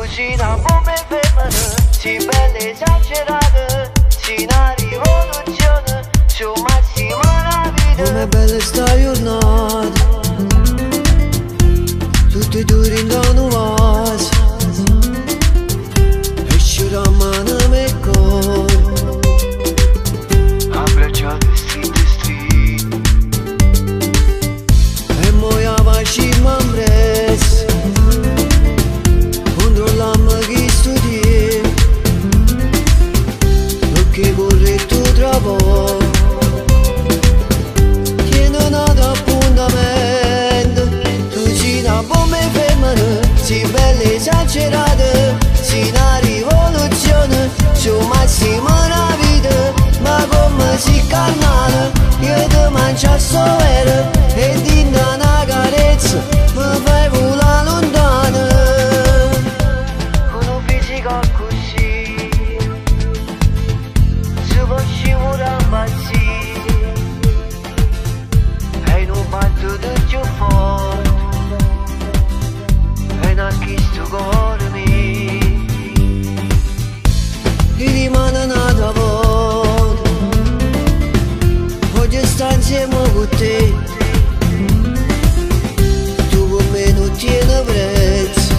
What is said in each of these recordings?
Tu ci una bomba fermano, ci belle esagerate, ci una rivoluzione, ci un massimo la vita. Come belle stai giornata Tutti duri fermano Si belle esagerate Si una rivoluzione Su massimo una vita Ma come si carnale Io insieme con te. Tu con me non tieni prezzo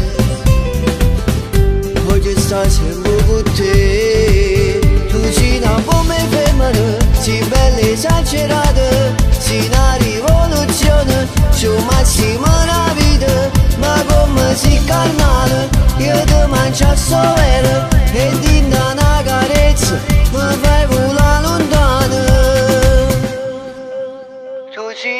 Voglio stare sempre con te Tu sei una bomba femmina Sei bella esagerata Sei una rivoluzione C'è un massimo una vita Ma come sei carnale Io ti mangio a sovere E di una carezza Mi fai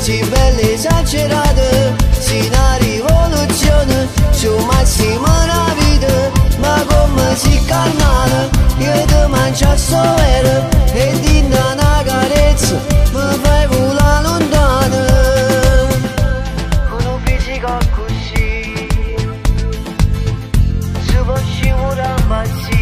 si bellezza cerata Si una rivoluzione su massima la vita Ma come si calmare Io ti mangio a sovere E dinda una carezza Mi fai volare lontano Con un fisico così Si può scivolare ammazzare